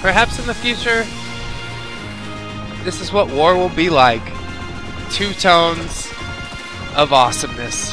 Perhaps in the future, this is what war will be like. Two tones of awesomeness.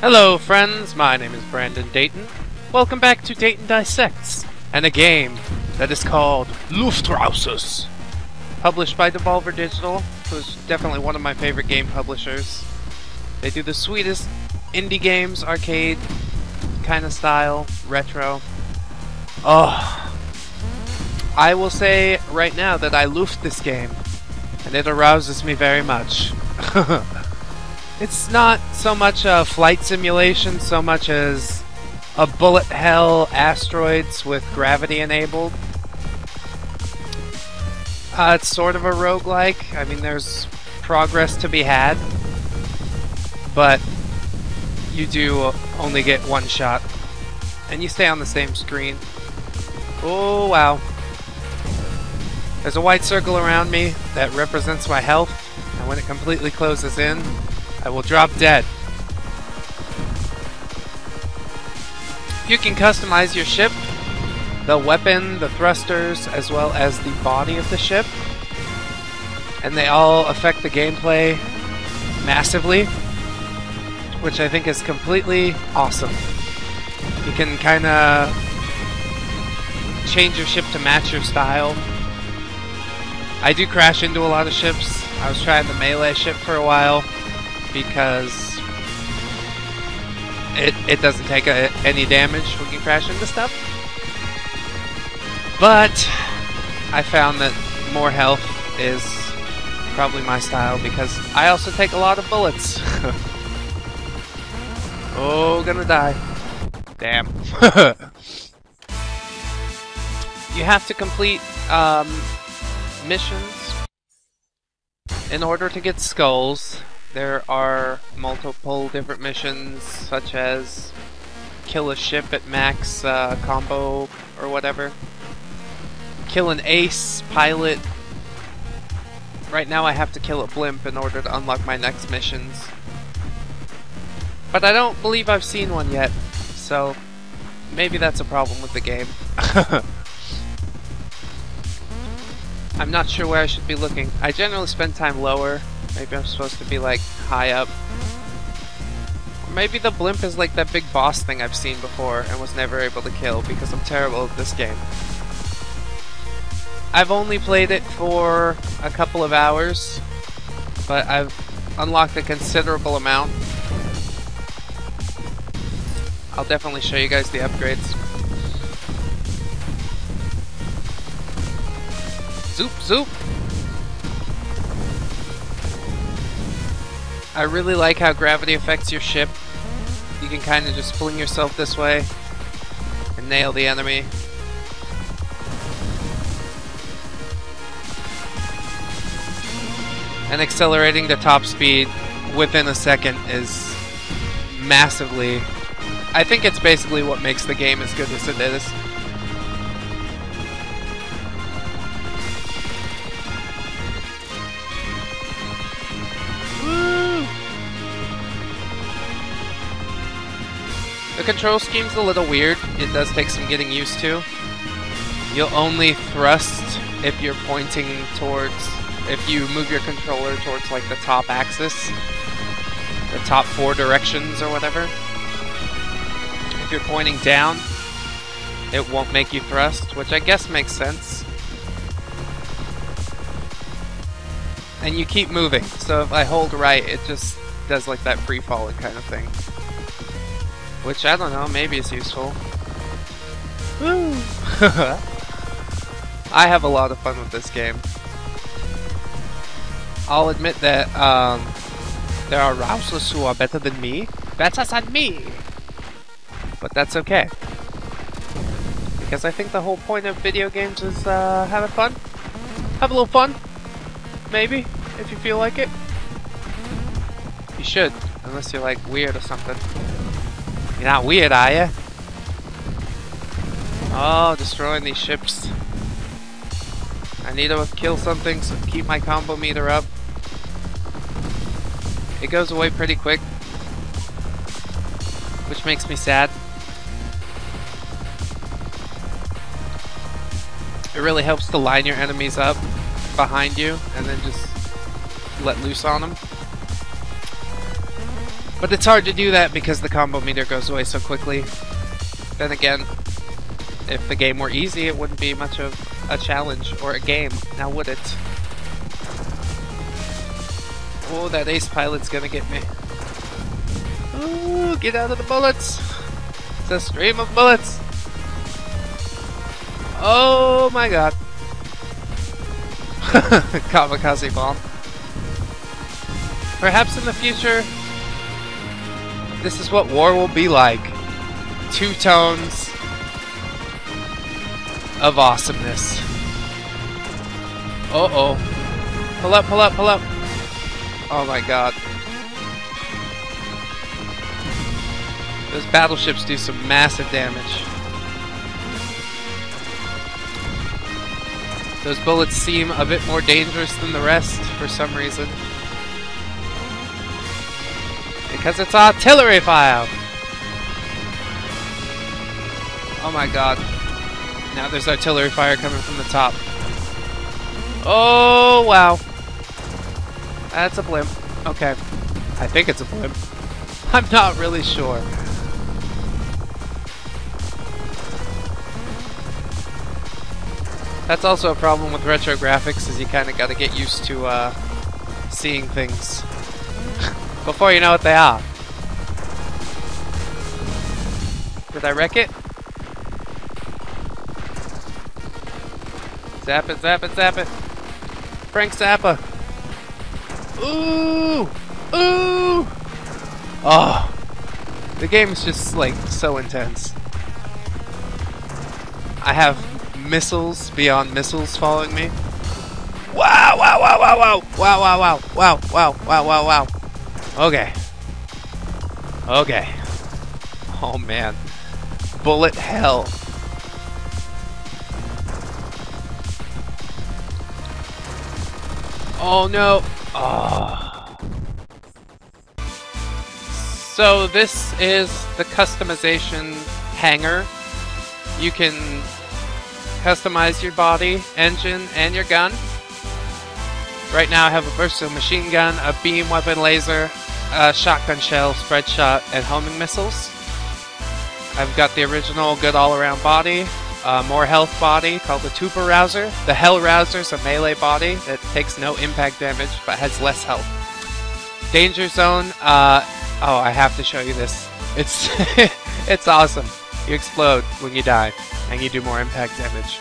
Hello, friends. My name is Brandon Dayton. Welcome back to Dayton Dissects, and a game that is called Luftrausers. Published by Devolver Digital, who's definitely one of my favorite game publishers. They do the sweetest indie games, arcade kind of style, retro. Oh, I will say right now that I loofed this game, and it arouses me very much. it's not so much a flight simulation, so much as a bullet hell asteroids with gravity enabled. Uh, it's sort of a roguelike. I mean, there's progress to be had, but you do only get one shot, and you stay on the same screen. Oh, wow. There's a white circle around me that represents my health, and when it completely closes in, I will drop dead. You can customize your ship, the weapon, the thrusters, as well as the body of the ship, and they all affect the gameplay massively, which I think is completely awesome. You can kind of change your ship to match your style. I do crash into a lot of ships. I was trying the melee ship for a while because it, it doesn't take a, any damage when you crash into stuff. But I found that more health is probably my style because I also take a lot of bullets. oh, gonna die. Damn. you have to complete um, missions in order to get skulls. There are multiple different missions, such as kill a ship at max uh, combo or whatever. Kill an ace pilot. Right now I have to kill a blimp in order to unlock my next missions. But I don't believe I've seen one yet, so maybe that's a problem with the game. I'm not sure where I should be looking. I generally spend time lower. Maybe I'm supposed to be like high up. Or maybe the blimp is like that big boss thing I've seen before and was never able to kill because I'm terrible at this game. I've only played it for a couple of hours, but I've unlocked a considerable amount. I'll definitely show you guys the upgrades. Zoop, zoop! I really like how gravity affects your ship. You can kind of just fling yourself this way and nail the enemy. And accelerating to top speed within a second is massively... I think it's basically what makes the game as good as it is. The control scheme's a little weird. It does take some getting used to. You'll only thrust if you're pointing towards... If you move your controller towards, like, the top axis. The top four directions or whatever. If you're pointing down, it won't make you thrust, which I guess makes sense. And you keep moving, so if I hold right, it just does like that free falling kind of thing. Which, I don't know, maybe is useful. Woo! I have a lot of fun with this game. I'll admit that um, there are Rousers who are better than me. Better than me! But that's okay. Because I think the whole point of video games is uh, having fun. Have a little fun. Maybe, if you feel like it. You should, unless you're like weird or something. You're not weird, are you? Oh, destroying these ships. I need to kill something so keep my combo meter up. It goes away pretty quick. Which makes me sad. It really helps to line your enemies up behind you and then just let loose on them. But it's hard to do that because the combo meter goes away so quickly. Then again, if the game were easy, it wouldn't be much of a challenge or a game, now would it? Oh, that ace pilot's gonna get me. Ooh, get out of the bullets! It's a stream of bullets! Oh my god. Kamikaze bomb. Perhaps in the future, this is what war will be like. Two tones of awesomeness. Uh oh. Pull up, pull up, pull up. Oh my god. Those battleships do some massive damage. Those bullets seem a bit more dangerous than the rest for some reason. Because it's artillery fire! Oh my god. Now there's artillery fire coming from the top. Oh, wow. That's a blimp. Okay. I think it's a blimp. I'm not really sure. That's also a problem with retro graphics, is you kind of got to get used to uh, seeing things before you know what they are. Did I wreck it? Zap it, zap it, zap it. Frank Zappa. Ooh! Ooh! Oh. The game is just, like, so intense. I have missiles beyond missiles following me. Wow, wow, wow, wow, wow. Wow, wow, wow. Wow, wow, wow, wow, wow. Okay. Okay. Oh, man. Bullet hell. Oh no. Oh. So this is the customization hanger. You can customize your body, engine, and your gun. Right now I have a versatile machine gun, a beam weapon laser, a shotgun shell, spread shot, and homing missiles. I've got the original good all-around body, uh, more health body called the Tuber Rouser. The Hell Rouser is a melee body that takes no impact damage but has less health. Danger Zone, uh, oh, I have to show you this. It's, it's awesome. You explode when you die, and you do more impact damage.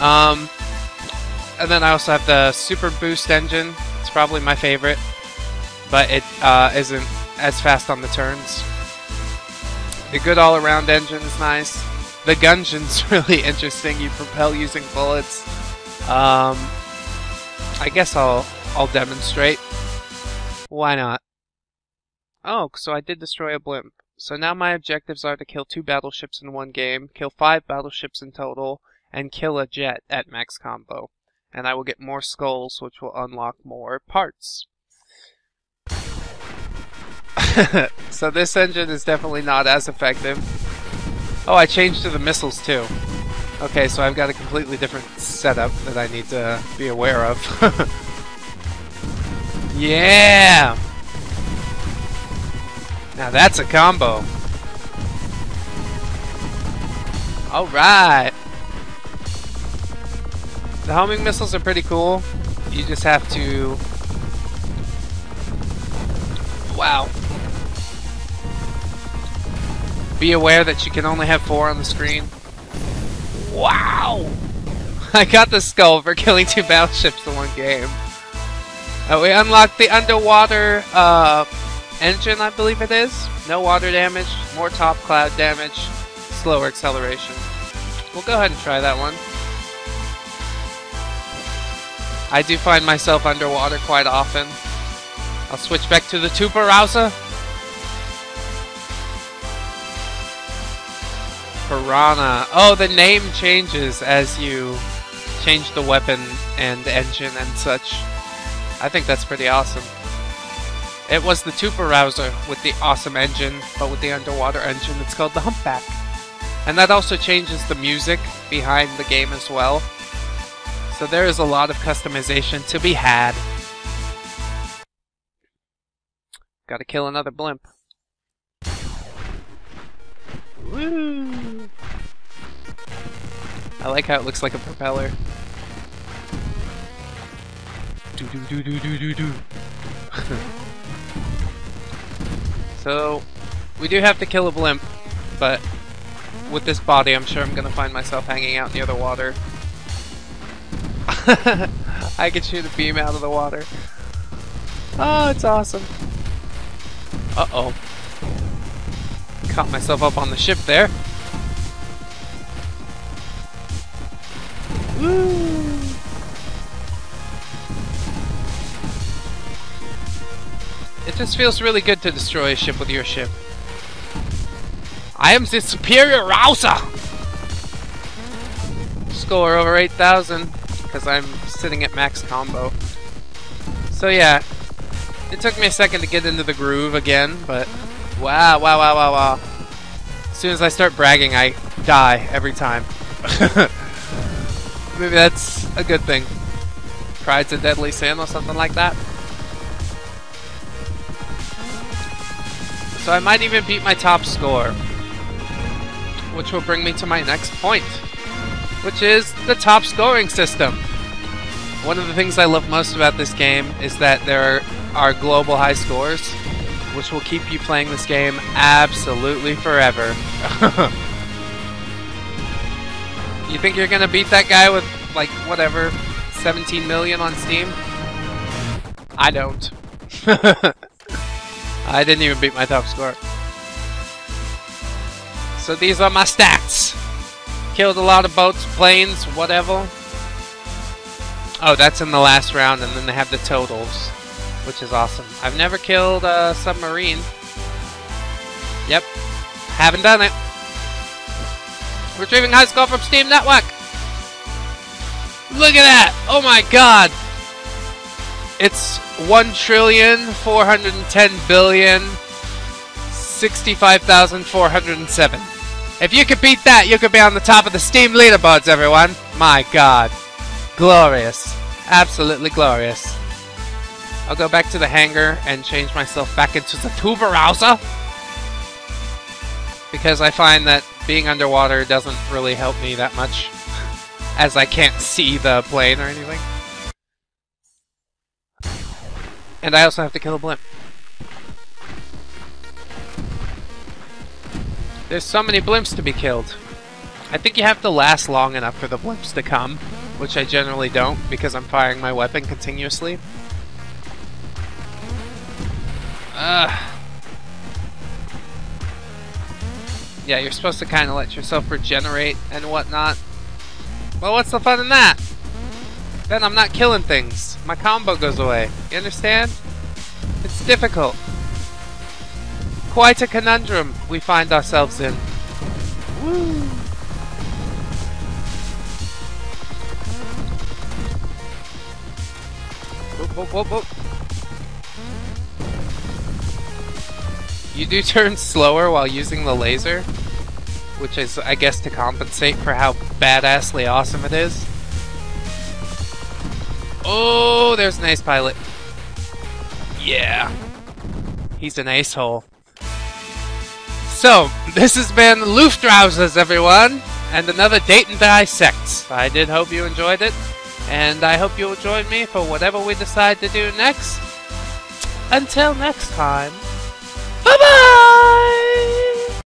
Um, and then I also have the Super Boost engine. It's probably my favorite, but it uh, not as fast on the turns. The good all-around engine is nice. The Gungeon's really interesting. You propel using bullets. Um, I guess I'll I'll demonstrate. Why not? Oh, so I did destroy a blimp. So now my objectives are to kill two battleships in one game, kill five battleships in total, and kill a jet at max combo. And I will get more skulls, which will unlock more parts. so this engine is definitely not as effective. Oh, I changed to the missiles too. Okay, so I've got a completely different setup that I need to be aware of. yeah! Now that's a combo. Alright! The homing missiles are pretty cool. You just have to... Wow. Be aware that you can only have four on the screen. Wow! I got the skull for killing two battleships in one game. Uh, we unlocked the underwater uh, engine, I believe it is. No water damage, more top cloud damage, slower acceleration. We'll go ahead and try that one. I do find myself underwater quite often. I'll switch back to the Tuber Piranha. Oh, the name changes as you change the weapon and engine and such. I think that's pretty awesome. It was the Tuber Rouser with the awesome engine, but with the underwater engine, it's called the Humpback. And that also changes the music behind the game as well. So there is a lot of customization to be had. Gotta kill another blimp. Woo! I like how it looks like a propeller. Do do do do do do do. so, we do have to kill a blimp, but with this body, I'm sure I'm gonna find myself hanging out near the water. I can shoot a beam out of the water. Oh, it's awesome. Uh-oh. Caught myself up on the ship there. It just feels really good to destroy a ship with your ship. I am the superior rouser! Score over 8,000, because I'm sitting at max combo. So yeah, it took me a second to get into the groove again, but wow, wow, wow, wow, wow. As soon as I start bragging, I die every time. Maybe that's a good thing. Pride's a deadly sin or something like that. So I might even beat my top score. Which will bring me to my next point. Which is the top scoring system. One of the things I love most about this game is that there are global high scores, which will keep you playing this game absolutely forever. you think you're gonna beat that guy with, like, whatever, 17 million on Steam? I don't. I didn't even beat my top score. So these are my stats. Killed a lot of boats, planes, whatever. Oh, that's in the last round, and then they have the totals, which is awesome. I've never killed a submarine. Yep, haven't done it. Retrieving high score from Steam Network. Look at that! Oh my god! It's 1 trillion 410 billion 65,407. If you could beat that, you could be on the top of the Steam leaderboards, everyone. My god. Glorious. Absolutely glorious. I'll go back to the hangar and change myself back into the Tuberouser. Because I find that being underwater doesn't really help me that much. As I can't see the plane or anything. And I also have to kill a blimp. There's so many blimps to be killed. I think you have to last long enough for the blimps to come, which I generally don't because I'm firing my weapon continuously. Ugh. Yeah, you're supposed to kind of let yourself regenerate and whatnot. Well, what's the fun in that? Then I'm not killing things. My combo goes away. You understand? It's difficult. Quite a conundrum we find ourselves in. Woo! Whoop, whoop, whoop. You do turn slower while using the laser, which is, I guess, to compensate for how badassly awesome it is. Oh, there's an ace pilot. Yeah. He's an ace hole. So, this has been Luftrausers, everyone, and another Dayton Dissects. I did hope you enjoyed it, and I hope you'll join me for whatever we decide to do next. Until next time, bye-bye!